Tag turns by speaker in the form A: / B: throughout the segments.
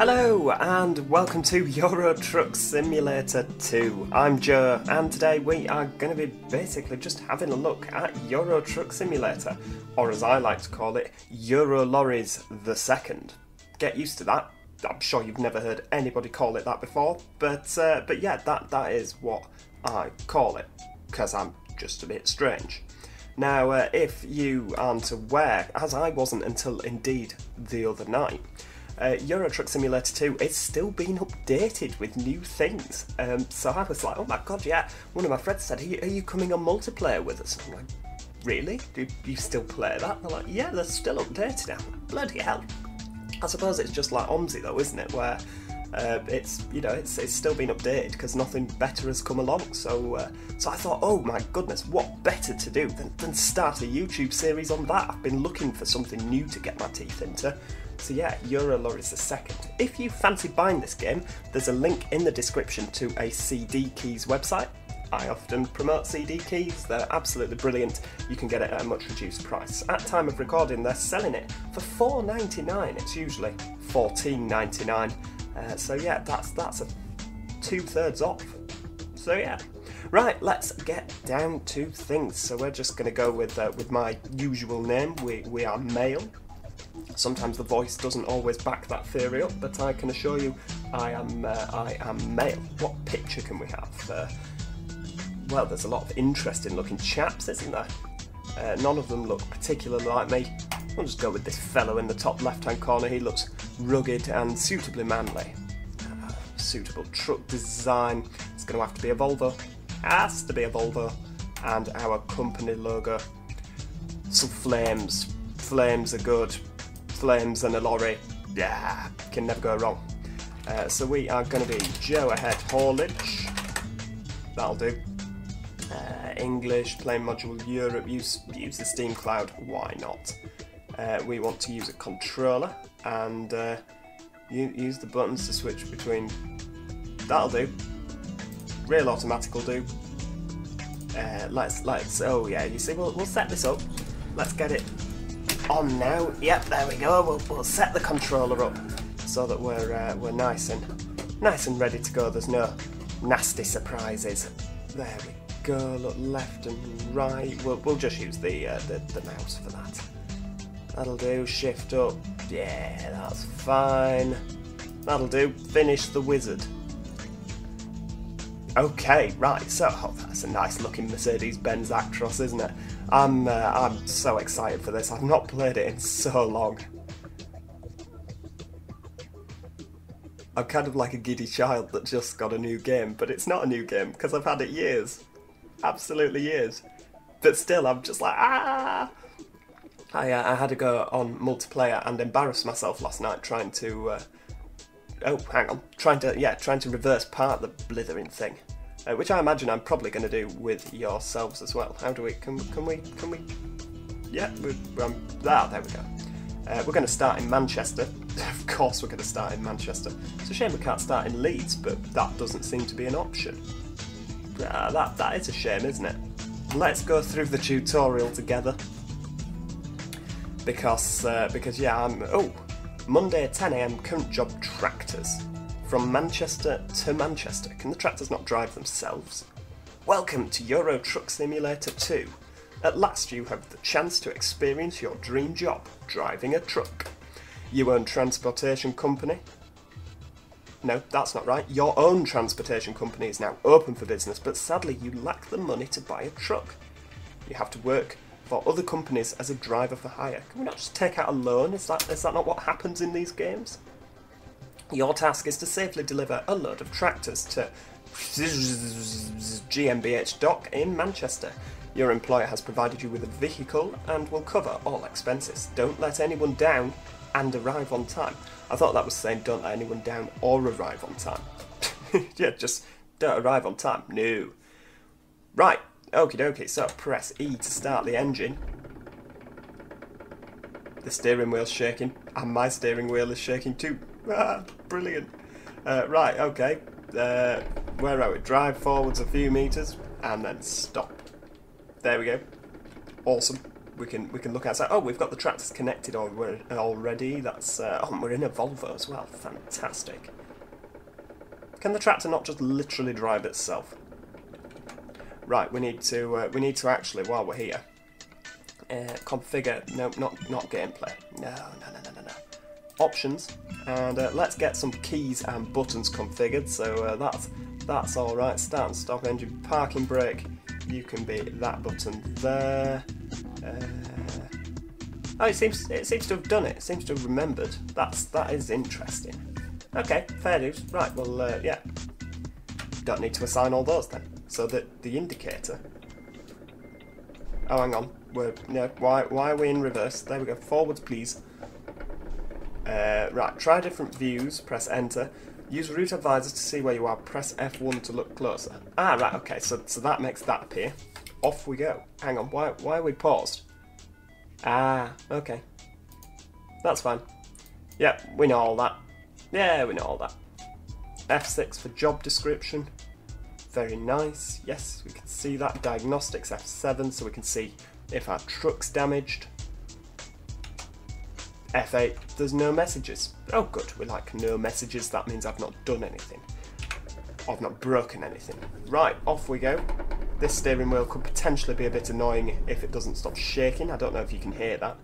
A: Hello and welcome to Euro Truck Simulator 2. I'm Joe and today we are going to be basically just having a look at Euro Truck Simulator, or as I like to call it, Euro Lorries the Second. Get used to that. I'm sure you've never heard anybody call it that before, but uh, but yeah, that that is what I call it because I'm just a bit strange. Now, uh, if you aren't aware, as I wasn't until indeed the other night, uh, Euro Truck Simulator 2 is still being updated with new things. Um, so I was like, oh my god, yeah. One of my friends said, are you, are you coming on multiplayer with us? I'm like, really? Do you still play that? They're like, yeah, they're still updated now. Bloody hell. I suppose it's just like OMSI though, isn't it? Where uh, it's you know it's, it's still being updated because nothing better has come along. So uh, so I thought, oh my goodness, what better to do than, than start a YouTube series on that? I've been looking for something new to get my teeth into. So yeah, Euro Lorries the second. If you fancy buying this game, there's a link in the description to a CD Keys website. I often promote CD keys, they're absolutely brilliant. You can get it at a much reduced price. At time of recording, they're selling it for $4.99. It's usually $14.99. Uh, so yeah, that's that's a two thirds off. So yeah. Right, let's get down to things. So we're just going to go with uh, with my usual name. We we are male. Sometimes the voice doesn't always back that theory up, but I can assure you, I am uh, I am male. What picture can we have? Uh, well, there's a lot of interesting looking chaps, isn't there? Uh, none of them look particularly like me. I'll just go with this fellow in the top left hand corner. He looks rugged and suitably manly. Uh, suitable truck design. It's going to have to be a Volvo. Has to be a Volvo. And our company logo. Some flames. Flames are good. Flames and a lorry. Yeah, can never go wrong. Uh, so we are going to be Joe Ahead Haulage. That'll do. Uh, English, plain module Europe, use, use the Steam Cloud, why not? Uh, we want to use a controller and uh, use the buttons to switch between. That'll do. Real automatic will do. Uh, let's let's. Oh yeah, you see, we'll we'll set this up. Let's get it on now. Yep, there we go. We'll, we'll set the controller up so that we're uh, we're nice and nice and ready to go. There's no nasty surprises. There we go. Look left and right. We'll we'll just use the uh, the, the mouse for that. That'll do. Shift up. Yeah, that's fine. That'll do. Finish the wizard. Okay, right. So oh, that's a nice looking Mercedes-Benz Actros, isn't it? I'm uh, I'm so excited for this. I've not played it in so long. I'm kind of like a giddy child that just got a new game, but it's not a new game because I've had it years, absolutely years. But still, I'm just like ah. I, uh, I had to go on multiplayer and embarrass myself last night trying to. Uh, oh, hang on. Trying to yeah, trying to reverse part the blithering thing, uh, which I imagine I'm probably going to do with yourselves as well. How do we? Can can we? Can we? Yeah, we're, um, ah, there we go. Uh, we're going to start in Manchester. of course, we're going to start in Manchester. It's a shame we can't start in Leeds, but that doesn't seem to be an option. Uh, that that is a shame, isn't it? Let's go through the tutorial together because uh, because yeah, I'm oh Monday at 10 a.m. current job tractors from Manchester to Manchester. Can the tractors not drive themselves? Welcome to Euro Truck Simulator 2. At last, you have the chance to experience your dream job driving a truck. You own transportation company. No, that's not right. Your own transportation company is now open for business, but sadly, you lack the money to buy a truck. You have to work for other companies as a driver for hire. Can we not just take out a loan? Is that is that not what happens in these games? Your task is to safely deliver a load of tractors to GmbH Dock in Manchester. Your employer has provided you with a vehicle and will cover all expenses. Don't let anyone down and arrive on time. I thought that was saying don't let anyone down or arrive on time. yeah, just don't arrive on time. No. Right, Okie dokie, so press E to start the engine. The steering wheel's shaking, and my steering wheel is shaking too. Brilliant. Uh, right, okay. Uh, where are we? Drive forwards a few metres, and then stop. There we go. Awesome. we can we can look outside. Oh, we've got the tractors connected already. That's uh, oh, we're in a Volvo as well. Fantastic. Can the tractor not just literally drive itself? Right, we need to uh, we need to actually while we're here uh, configure. No, not not gameplay. No, no, no, no, no, no. Options, and uh, let's get some keys and buttons configured. So uh, that's that's all right. Start stop engine, parking brake. You can be that button there. Uh, oh, it seems it seems to have done it. It seems to have remembered. That's that is interesting. Okay, fair dues. Right, well, uh, yeah. Don't need to assign all those then. So that the indicator. Oh, hang on. We're no. Why why are we in reverse? There we go. Forwards, please. Uh, right. Try different views. Press enter. Use route advisor to see where you are. Press F1 to look closer. Ah, right. Okay. So so that makes that appear. Off we go. Hang on. Why why are we paused? Ah. Okay. That's fine. Yep. We know all that. Yeah, we know all that. F6 for job description. Very nice. Yes, we can see that. Diagnostics F7 so we can see if our truck's damaged. F8, there's no messages. Oh good, we like no messages, that means I've not done anything. I've not broken anything. Right, off we go. This steering wheel could potentially be a bit annoying if it doesn't stop shaking. I don't know if you can hear that.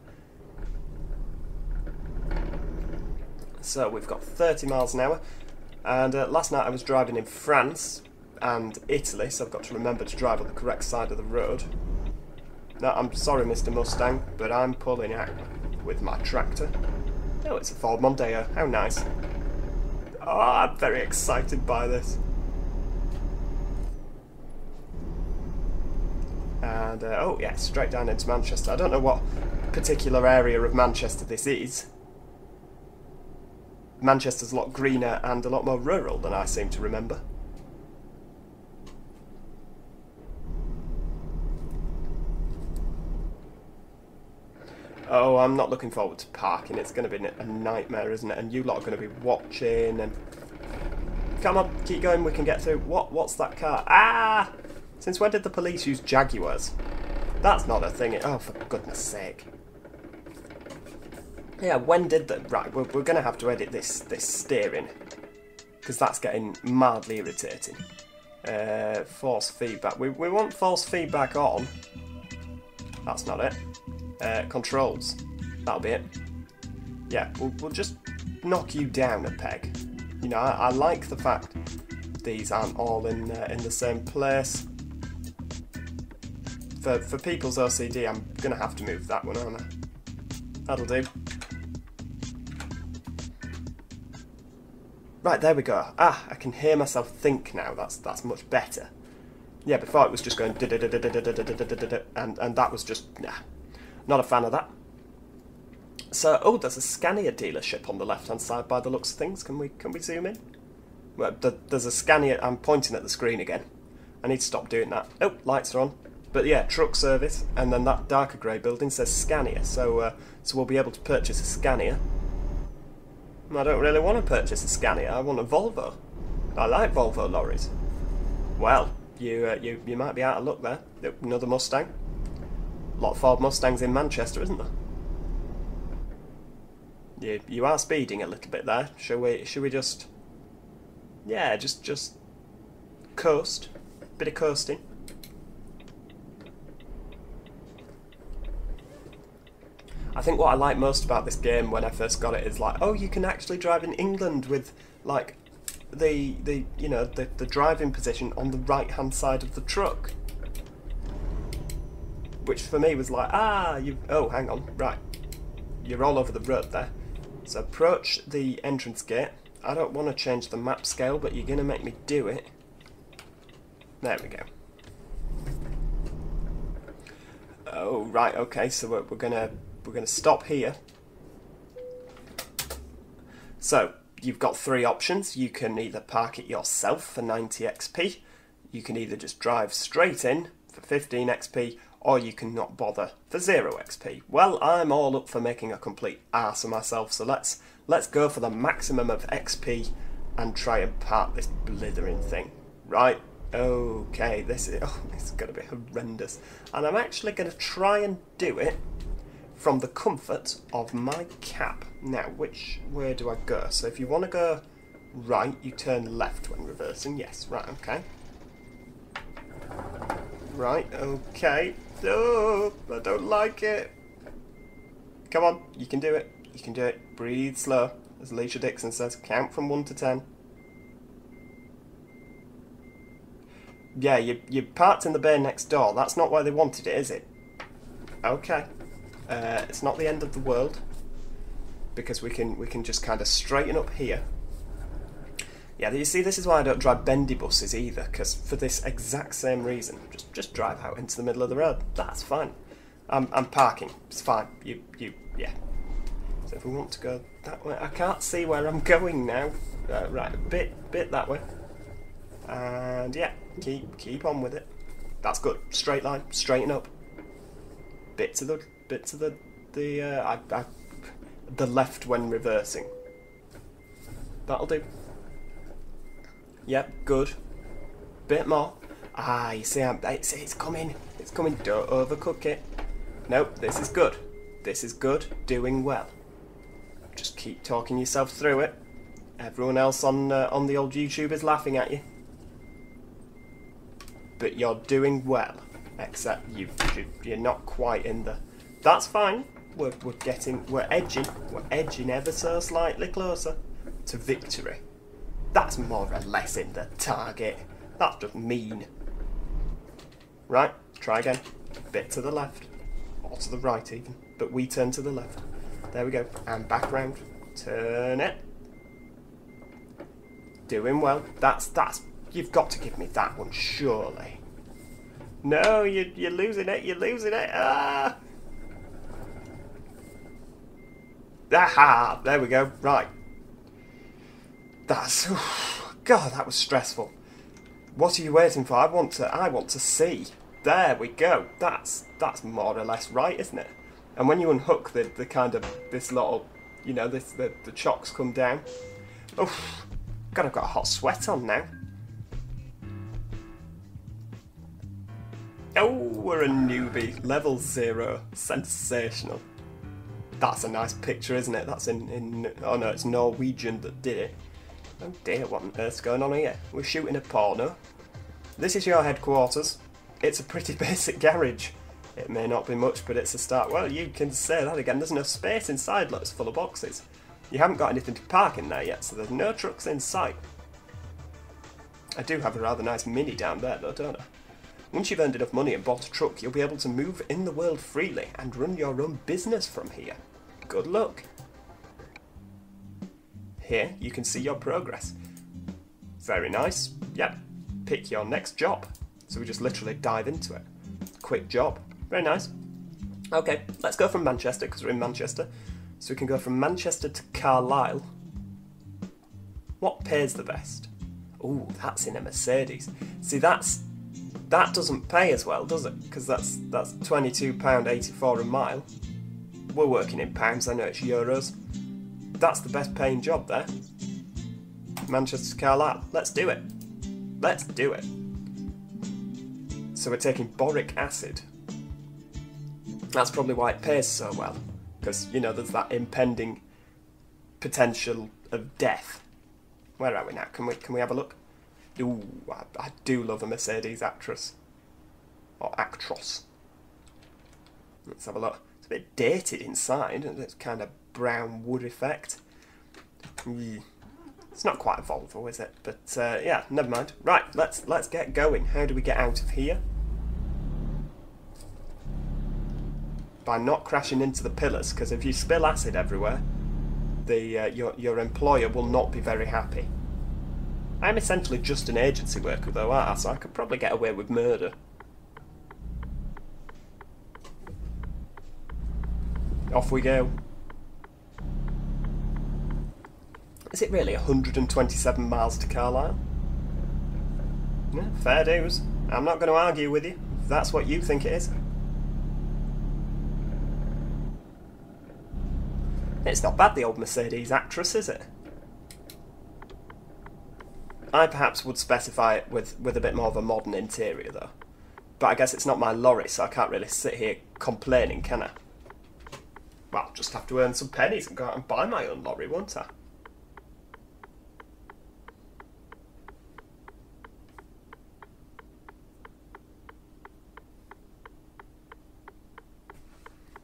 A: So we've got 30 miles an hour. And uh, last night I was driving in France and Italy, so I've got to remember to drive on the correct side of the road. Now, I'm sorry, Mr. Mustang, but I'm pulling out with my tractor. Oh, it's a Ford Mondeo. How nice. Oh, I'm very excited by this. And, uh, oh yeah, straight down into Manchester. I don't know what particular area of Manchester this is. Manchester's a lot greener and a lot more rural than I seem to remember. Oh, I'm not looking forward to parking. It's going to be a nightmare, isn't it? And you lot are going to be watching and... Come on, keep going, we can get through. What? What's that car? Ah! Since when did the police use Jaguars? That's not a thing. Oh, for goodness sake. Yeah, when did the... Right, we're, we're going to have to edit this, this steering. Because that's getting mildly irritating. Uh, force feedback. We, we want false feedback on. That's not it. Uh, controls. That'll be it. Yeah, we'll, we'll just knock you down a peg. You know, I, I like the fact these aren't all in uh, in the same place. For, for people's OCD, I'm going to have to move that one, aren't I? That'll do. Right, there we go. Ah, I can hear myself think now. That's that's much better. Yeah, before it was just going and and that was just nah, not a fan of that. So, oh, there's a Scania dealership on the left-hand side by the looks of things. Can we can we zoom in? Well, there's a Scania. I'm pointing at the screen again. I need to stop doing that. Oh, lights are on. But yeah, truck service, and then that darker grey building says Scania. So, uh, so we'll be able to purchase a Scania I don't really want to purchase a Scania, I want a Volvo. I like Volvo lorries. Well, you uh, you you might be out of luck there. Another Mustang. Lot of Ford Mustangs in Manchester, isn't there? You you are speeding a little bit there. Shall we shall we just Yeah, just just coast. Bit of coasting. I think what I like most about this game when I first got it is like, oh, you can actually drive in England with like the the you know the the driving position on the right hand side of the truck, which for me was like, ah, you oh, hang on, right, you're all over the road there. So approach the entrance gate. I don't want to change the map scale, but you're going to make me do it. There we go. Oh, right, okay, so we're, we're to we're going to stop here. So, you've got three options. You can either park it yourself for 90 XP, you can either just drive straight in for 15 XP, or you can not bother for 0 XP. Well, I'm all up for making a complete ass of myself, so let's let's go for the maximum of XP and try and park this blithering thing. Right, Okay, this is oh, this is going to be horrendous, and I'm actually going to try and do it from the comfort of my cap. Now, which way do I go? So if you want to go right, you turn left when reversing. Yes, right, okay. Right, okay. Oh, I don't like it. Come on, you can do it. You can do it. Breathe slow. As Alesha Dixon says, count from 1 to 10. Yeah, you, you parked in the bay next door. That's not where they wanted it, is it? Okay. Uh, it's not the end of the world. Because we can we can just kind of straighten up here. Yeah, you see, this is why I don't drive bendy buses either, because for this exact same reason, just just drive out into the middle of the road. That's fine. I'm, I'm parking. It's fine. You you yeah. So if we want to go that way, I can't see where I'm going now. Uh, right, a bit bit that way. And yeah, keep keep on with it. That's good. Straight line, straighten up. Bit to the bit to the the uh, I, I, the left when reversing. That'll do. Yep, good. Bit more. Ah, you see, I'm, it's, it's coming. It's coming. Don't overcook it. Nope, this is good. This is good. Doing well. Just keep talking yourself through it. Everyone else on uh, on the old YouTube is laughing at you but you're doing well. Except you, you're not quite in the. That's fine. We're, we're getting, we're edging, we're edging ever so slightly closer to victory. That's more or less in the target. That's just mean. Right, try again. A bit to the left, or to the right even, but we turn to the left. There we go, and back round. Turn it. Doing well. That's that's You've got to give me that one, surely. No, you, you're losing it, you're losing it. Ah! Aha! There we go. Right. That's... God, that was stressful. What are you waiting for? I want to... I want to see. There we go. That's that's more or less right, isn't it? And when you unhook the, the kind of... This little... You know, this the, the chocks come down. Oh, God, I've got a hot sweat on now. Oh, we're a newbie. Level zero. Sensational. That's a nice picture, isn't it? That's in, in oh no, it's Norwegian that did it. Oh dear, what on earth's going on here? We're shooting a porno. This is your headquarters. It's a pretty basic garage. It may not be much, but it's a start. Well, you can say that again. There's no space inside, look, it's full of boxes. You haven't got anything to park in there yet, so there's no trucks in sight. I do have a rather nice mini down there, though, don't I? Once you've earned enough money and bought a truck, you'll be able to move in the world freely and run your own business from here. Good luck! Here, you can see your progress. Very nice. Yep. Pick your next job. So we just literally dive into it. Quick job. Very nice. Okay, let's go from Manchester, because we're in Manchester. So we can go from Manchester to Carlisle. What pays the best? Oh, that's in a Mercedes. See, that's that doesn't pay as well, does it? Because that's that's twenty two pound eighty four a mile. We're working in pounds. I know it's euros. That's the best paying job there. Manchester Carlisle. Let's do it. Let's do it. So we're taking boric acid. That's probably why it pays so well. Because, you know, there's that impending potential of death. Where are we now? Can we can we have a look? Ooh, I, I do love a Mercedes Actros. Or actress. Let's have a look. It's a bit dated inside, and it's kind of brown wood effect. It's not quite a Volvo, is it? But uh, yeah, never mind. Right, let's let's get going. How do we get out of here? By not crashing into the pillars, because if you spill acid everywhere, the uh, your your employer will not be very happy. I'm essentially just an agency worker though, aren't I? So I could probably get away with murder. Off we go. Is it really 127 miles to Carlisle? Yeah, fair dues. I'm not going to argue with you, that's what you think it is. It's not bad, the old Mercedes Actros, is it? I perhaps would specify it with, with a bit more of a modern interior though. But I guess it's not my lorry, so I can't really sit here complaining, can I? Well, I'll just have to earn some pennies and go out and buy my own lorry, won't I?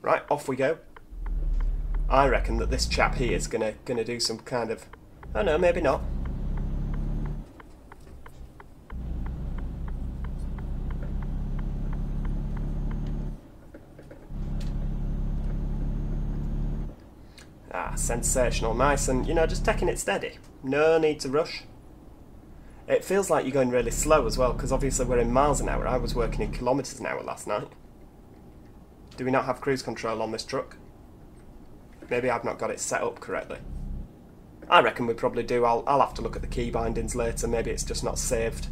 A: Right, off we go. I reckon that this chap here is gonna gonna do some kind of oh no, maybe not. Ah, sensational, nice and you know, just taking it steady. No need to rush. It feels like you're going really slow as well, because obviously we're in miles an hour. I was working in kilometres an hour last night. Do we not have cruise control on this truck? Maybe I've not got it set up correctly. I reckon we probably do. I'll, I'll have to look at the key bindings later. Maybe it's just not saved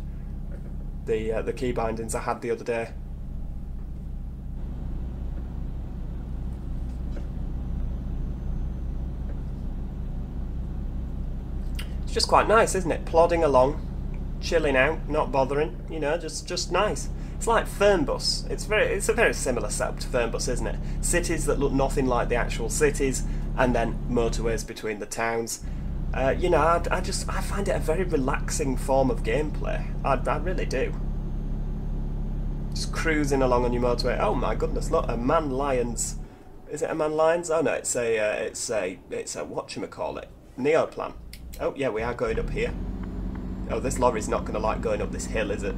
A: the uh, the key bindings I had the other day. It's just quite nice, isn't it? Plodding along, chilling out, not bothering. You know, just just nice. It's like Fernbus. It's very, it's a very similar setup to Fernbus, isn't it? Cities that look nothing like the actual cities, and then motorways between the towns. Uh, you know, I, I, just I find it a very relaxing form of gameplay. I, I really do. Just cruising along on your motorway. Oh my goodness! Look, a MAN Lion's. Is it a MAN Lion's? Oh no, it's a uh, it's a it's a what call it? Neoplan. Oh yeah, we are going up here. Oh, this lorry's not going to like going up this hill, is it?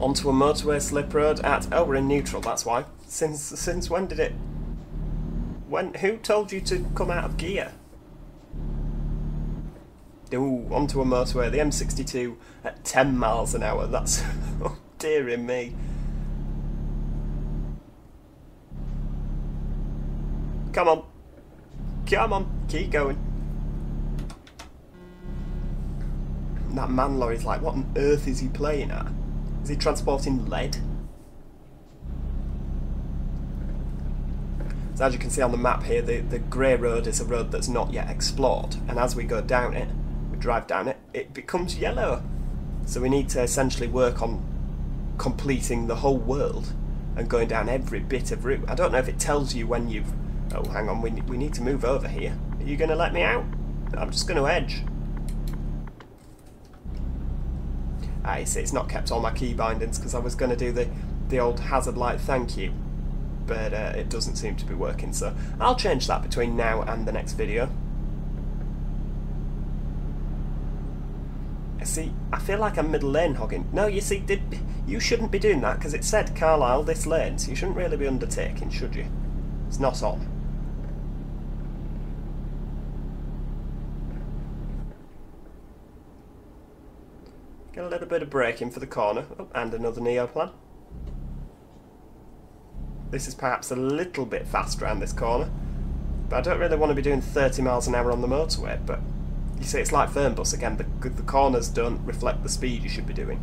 A: onto a motorway slip road at oh we're in neutral that's why since since when did it when who told you to come out of gear Ooh, onto a motorway the M62 at 10 miles an hour that's oh dearie me come on come on keep going that man lorry's like what on earth is he playing at is he transporting lead? So as you can see on the map here, the, the grey road is a road that's not yet explored, and as we go down it, we drive down it, it becomes yellow. So we need to essentially work on completing the whole world and going down every bit of route. I don't know if it tells you when you've... Oh, hang on, we, we need to move over here. Are you going to let me out? I'm just going to edge. I see it's not kept all my key bindings because I was going to do the, the old hazard light thank you but uh, it doesn't seem to be working so I'll change that between now and the next video. I see, I feel like I'm middle lane hogging. No, you see, did, you shouldn't be doing that because it said Carlisle this lane, so you shouldn't really be undertaking, should you? It's not on. Get a little bit of braking for the corner. Oh, and another Neoplan. This is perhaps a little bit faster around this corner. But I don't really want to be doing 30 miles an hour on the motorway. But you see, it's like Fernbus again. The, the corners don't reflect the speed you should be doing.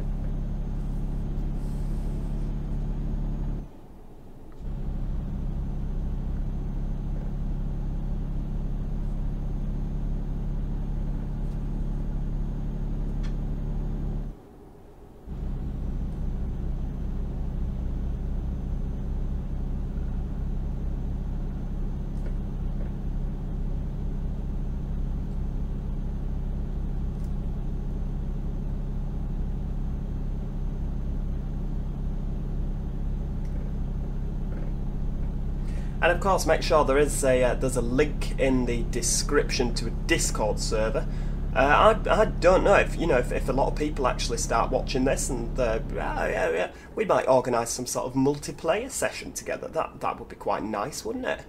A: Of course, make sure there is a uh, there's a link in the description to a Discord server. Uh, I, I don't know if you know if, if a lot of people actually start watching this, and uh, yeah, yeah, we might organise some sort of multiplayer session together. That that would be quite nice, wouldn't it?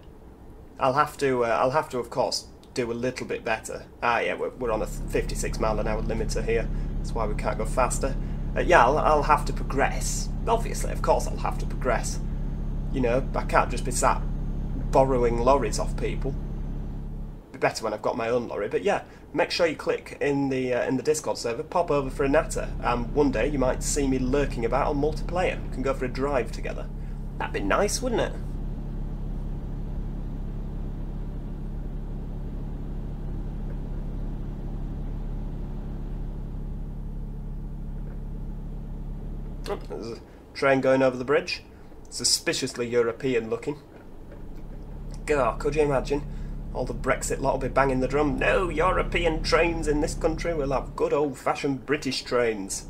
A: I'll have to uh, I'll have to of course do a little bit better. Ah, yeah, we're, we're on a 56 mile an hour limiter here. That's why we can't go faster. Uh, yeah, I'll, I'll have to progress. Obviously, of course, I'll have to progress. You know, I can't just be sat borrowing lorries off people. Be better when I've got my own lorry. But yeah, make sure you click in the uh, in the Discord server. Pop over for a natter, and one day you might see me lurking about on multiplayer. We can go for a drive together. That'd be nice, wouldn't it? Oh, there's a train going over the bridge. Suspiciously European looking. God, could you imagine? All the Brexit lot will be banging the drum. No European trains in this country. We'll have good old fashioned British trains.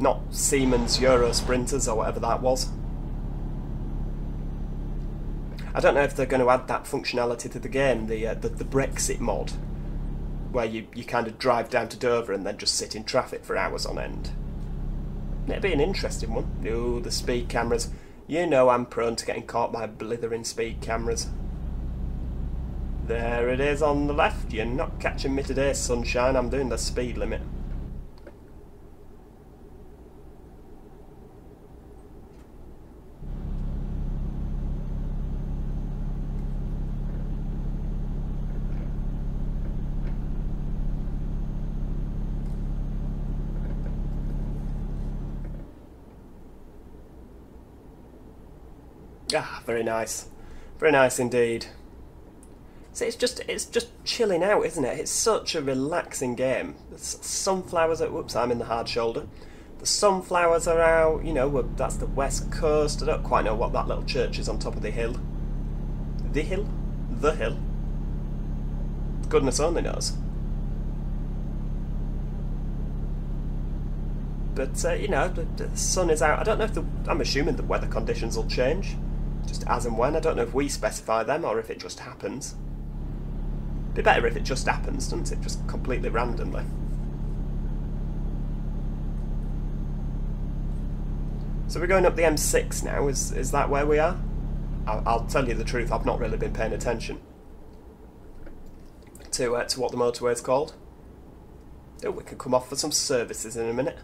A: Not Siemens Euro Sprinters or whatever that was. I don't know if they're going to add that functionality to the game, the, uh, the, the Brexit mod, where you, you kind of drive down to Dover and then just sit in traffic for hours on end. It'd be an interesting one. Oh, the speed cameras. You know I'm prone to getting caught by blithering speed cameras. There it is on the left. You're not catching me today, sunshine. I'm doing the speed limit. Ah, very nice. Very nice indeed. So it's just it's just chilling out, isn't it? It's such a relaxing game. The sunflowers are whoops, I'm in the hard shoulder. The sunflowers are out, you know, that's the west coast. I don't quite know what that little church is on top of the hill. The hill? The hill? Goodness only knows. But, uh, you know, the, the, sun is out. I don't know if the... I'm assuming the weather conditions will change just as and when. I don't know if we specify them or if it just happens. Be better if it just happens, doesn't it? Just completely randomly. So we're going up the M6 now, is, is that where we are? I'll, I'll tell you the truth, I've not really been paying attention to, uh, to what the motorway is called. Oh, we can come off for some services in a minute.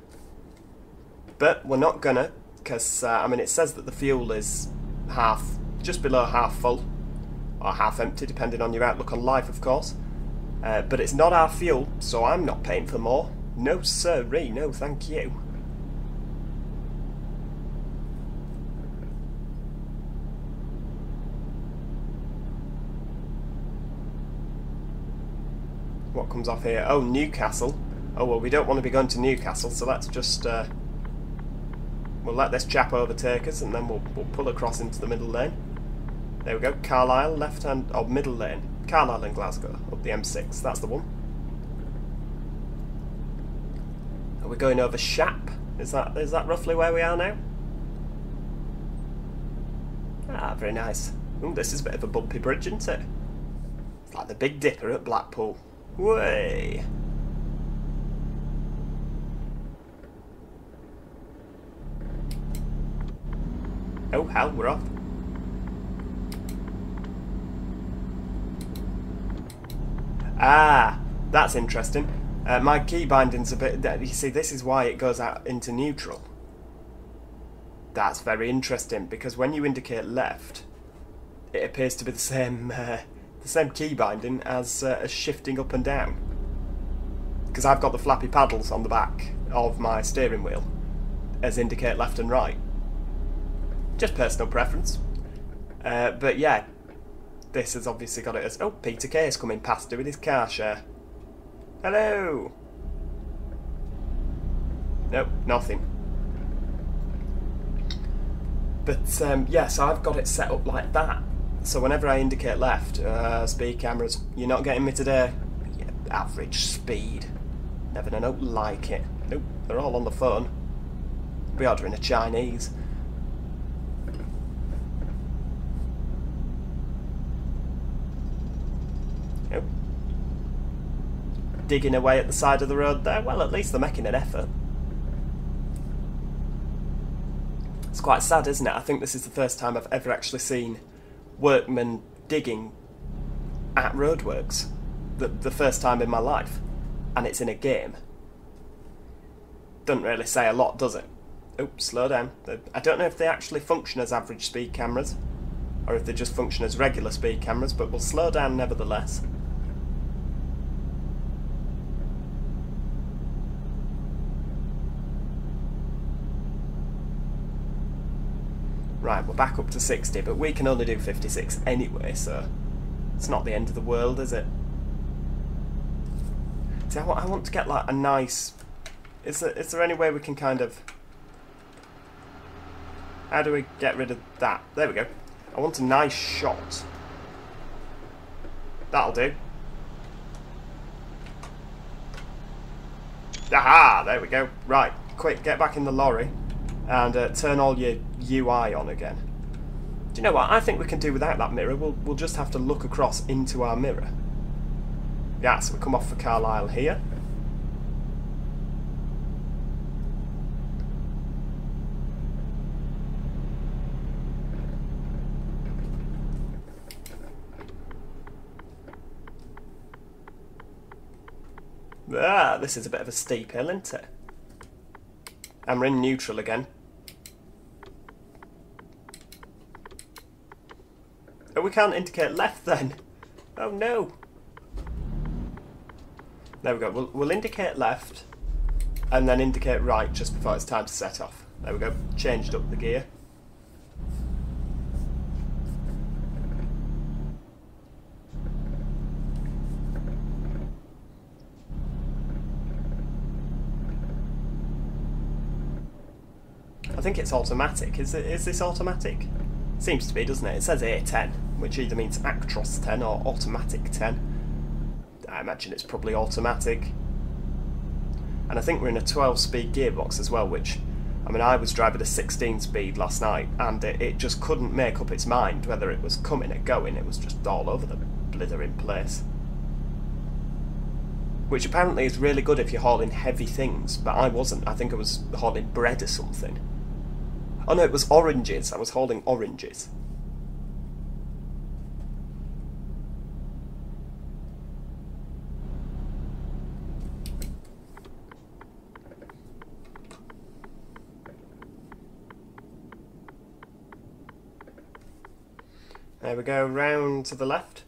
A: But we're not gonna, because, uh, I mean, it says that the fuel is half, just below half full, or half empty, depending on your outlook on life, of course. Uh, but it's not our fuel, so I'm not paying for more. No sirree, no thank you. What comes off here? Oh, Newcastle. Oh, well, we don't want to be going to Newcastle, so let's just... Uh, We'll let this chap overtake us and then we'll, we'll pull across into the middle lane. There we go, Carlisle, left hand, or oh, middle lane. Carlisle and Glasgow, up the M6, that's the one. Are we going over Shap? Is that is that roughly where we are now? Ah, very nice. Ooh, this is a bit of a bumpy bridge, isn't it? It's like the Big Dipper at Blackpool. Way. Oh hell, we're off. Ah, that's interesting. Uh, my key binding's a bit... You see, this is why it goes out into neutral. That's very interesting, because when you indicate left, it appears to be the same uh, the same key binding as, uh, as shifting up and down. Because I've got the flappy paddles on the back of my steering wheel as indicate left and right. Just personal preference. Uh, but yeah, this has obviously got it as... Oh, Peter Kay is coming past doing his car share. Hello! Nope, nothing. But um, yeah, so I've got it set up like that. So whenever I indicate left, uh, speed cameras, you're not getting me today. Yeah, average speed. Never know, like it. Nope, they're all on the phone. Be ordering a Chinese. Digging away at the side of the road there. Well, at least they're making an effort. It's quite sad, isn't it? I think this is the first time I've ever actually seen workmen digging at roadworks. The, the first time in my life. And it's in a game. Doesn't really say a lot, does it? Oh, slow down. I don't know if they actually function as average speed cameras, or if they just function as regular speed cameras, but we'll slow down nevertheless. Right, we're back up to 60, but we can only do 56 anyway, so it's not the end of the world, is it? See, I want, I want to get like a nice... Is there, is there any way we can kind of How do we get rid of that? There we go. I want a nice shot. That'll do. Aha! There we go. Right, quick, get back in the lorry and uh, turn all your UI on again. Do you know what? I think we can do without that mirror. We'll, we'll just have to look across into our mirror. Yeah, so we come off for Carlisle here. Ah, this is a bit of a steep hill, isn't it? And we're in neutral again. Oh, we can't indicate left then. Oh no. There we go. We'll, we'll indicate left and then indicate right just before it's time to set off. There we go. Changed up the gear. I think it's automatic. Is, it, is this automatic? Seems to be, doesn't it? It says A10, which either means Actros 10 or Automatic 10. I imagine it's probably automatic. And I think we're in a 12-speed gearbox as well, which, I mean, I was driving a 16-speed last night, and it, it just couldn't make up its mind whether it was coming or going. It was just all over the blithering place which apparently is really good if you're hauling heavy things, but I wasn't. I think I was hauling bread or something. Oh no, it was oranges. I was hauling oranges. We go, round to the left.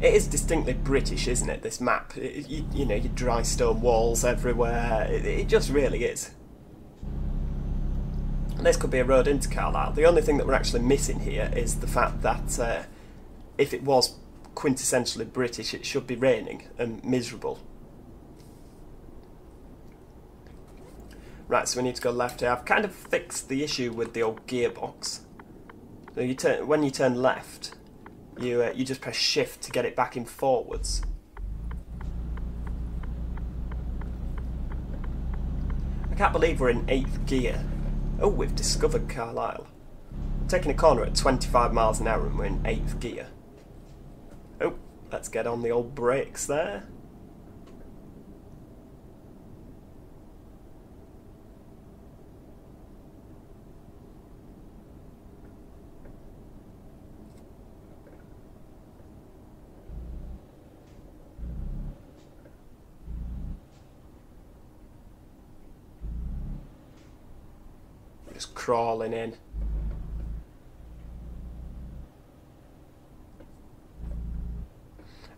A: It is distinctly British, isn't it? This map. It, you, you, know, your dry stone walls everywhere. It, it, just really is. This could be a road into Carlisle. The only thing that we're actually missing here is the fact that uh, if it was quintessentially British, it should be raining and miserable. Right, so we need to go left here. I've kind of fixed the issue with the old gearbox. So you turn when you turn left, you uh, you just press shift to get it back in forwards. I can't believe we're in 8th gear. Oh, we've discovered Carlisle. taking a corner at 25 miles an hour and we're in 8th gear. Oh, let's get on the old brakes there. just crawling in.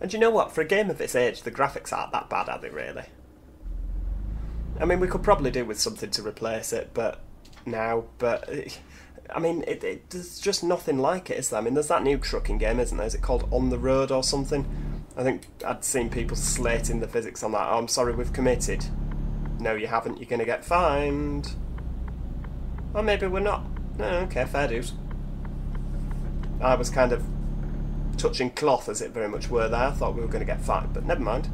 A: And you know what? For a game of its age, the graphics aren't that bad, are they, really? I mean, we could probably do with something to replace it, but now, but I mean, it, it, there's just nothing like it, is there? I mean, there's that new trucking game, isn't there? Is it called On the Road or something? I think I'd seen people slating the physics on that. Oh, I'm sorry, we've committed. No, you haven't. You're going to get fined. Or maybe we're not. No, okay, fair dues. I was kind of touching cloth as it very much were there. I thought we were going to get fined, but never mind.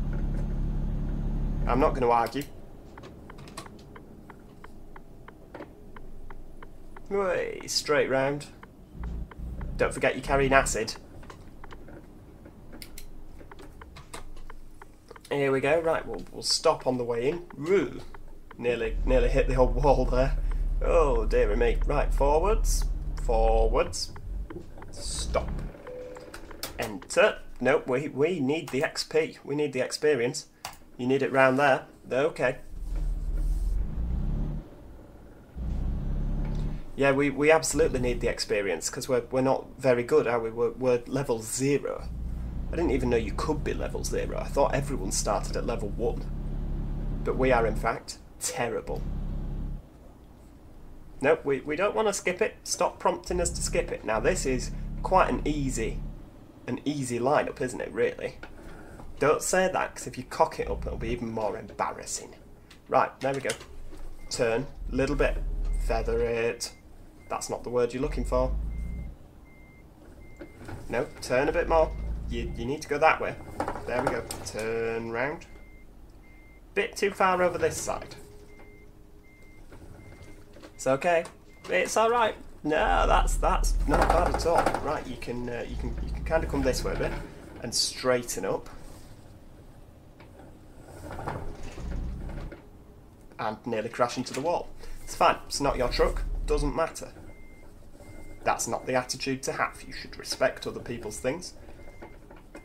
A: I'm not going to argue. Way, straight round. Don't forget you're carrying acid. Here we go. Right, we'll, we'll stop on the way in. Woo. Nearly, nearly hit the old wall there. Oh, dear me. Right, forwards. Forwards. Stop. Enter. Nope, we, we need the XP. We need the experience. You need it round there. Okay. Yeah, we, we absolutely need the experience because we're, we're not very good, are we? We're, we're level zero. I didn't even know you could be level zero. I thought everyone started at level one. But we are, in fact, terrible. Nope, we, we don't want to skip it. Stop prompting us to skip it. Now this is quite an easy, an easy lineup, isn't it, really? Don't say that, because if you cock it up, it'll be even more embarrassing. Right, there we go. Turn, a little bit. Feather it. That's not the word you're looking for. No, turn a bit more. You, you need to go that way. There we go. Turn round. Bit too far over this side. It's okay. It's all right. No, that's that's not bad at all. Right, you can uh, you can you can kind of come this way a bit and straighten up. And nearly crash into the wall. It's fine. It's not your truck. Doesn't matter. That's not the attitude to have. You should respect other people's things.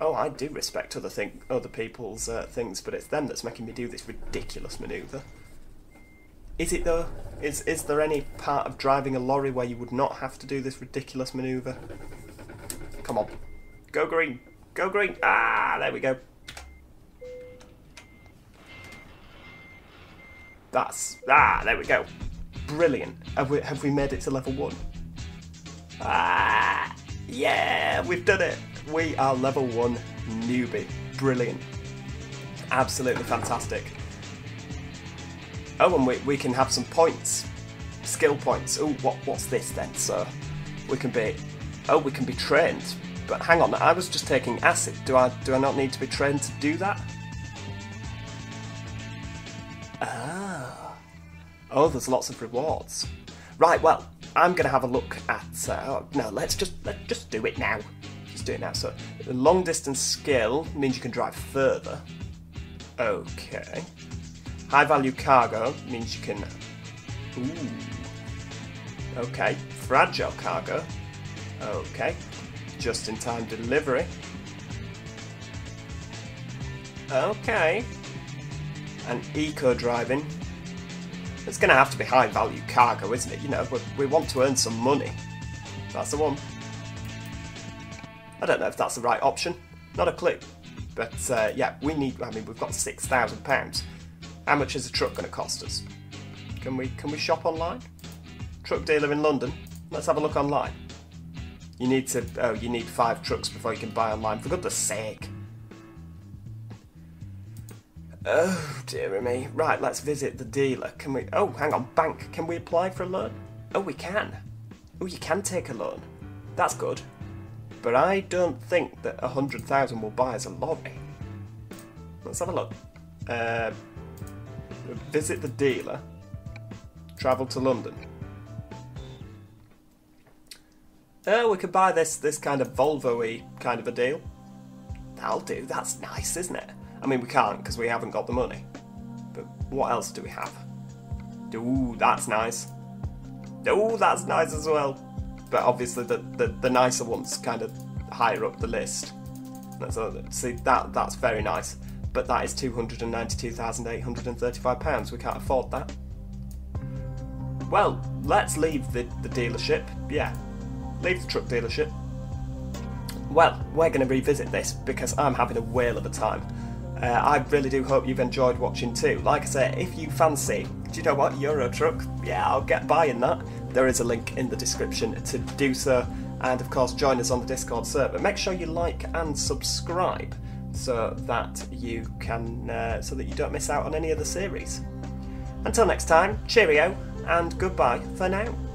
A: Oh, I do respect other thing, other people's uh, things, but it's them that's making me do this ridiculous manoeuvre. Is it though? Is is there any part of driving a lorry where you would not have to do this ridiculous manoeuvre? Come on, go green, go green. Ah, there we go. That's ah, there we go. Brilliant. Have we have we made it to level one? Ah, yeah, we've done it. We are level one newbie. Brilliant. Absolutely fantastic. Oh, and we, we can have some points. Skill points. Oh, what, what's this then, sir? We can be... Oh, we can be trained. But hang on, I was just taking acid. Do I, do I not need to be trained to do that? Ah. Oh, there's lots of rewards. Right, well, I'm going to have a look at. Uh, no, let's just let's just do it now. Just do it now. So, long distance skill means you can drive further. Okay. High value cargo means you can. Ooh. Okay. Fragile cargo. Okay. Just in time delivery. Okay. And eco driving it's going to have to be high value cargo, isn't it? You know, we, we want to earn some money. That's the one. I don't know if that's the right option. Not a clue. But uh, yeah, we need. I mean, we've got six thousand pounds. How much is a truck going to cost us? Can we can we shop online? Truck dealer in London. Let's have a look online. You need to. Oh, you need five trucks before you can buy online. For goodness sake. Oh, dear me. Right, let's visit the dealer. Can we... Oh, hang on. Bank. Can we apply for a loan? Oh, we can. Oh, you can take a loan. That's good. But I don't think that a 100,000 will buy us a lorry. Let's have a look. Uh, visit the dealer. Travel to London. Oh, we could buy this this kind of Volvo-y kind of a deal. That'll do. That's nice, isn't it? I mean, we can't because we haven't got the money. But what else do we have? Ooh, that's nice. Ooh, that's nice as well. But obviously, the, the, the nicer ones kind of higher up the list. So, see, that that's very nice. But that is £292,835. We can't afford that. Well, let's leave the, the dealership. Yeah, leave the truck dealership. Well, we're going to revisit this because I'm having a whale of a time. Uh, I really do hope you've enjoyed watching too. Like I say, if you fancy, do you know what, Euro Truck? Yeah, I'll get buying that. There is a link in the description to do so, and of course, join us on the Discord server. Make sure you like and subscribe so that you can, uh, so that you don't miss out on any of the series. Until next time, cheerio and goodbye for now.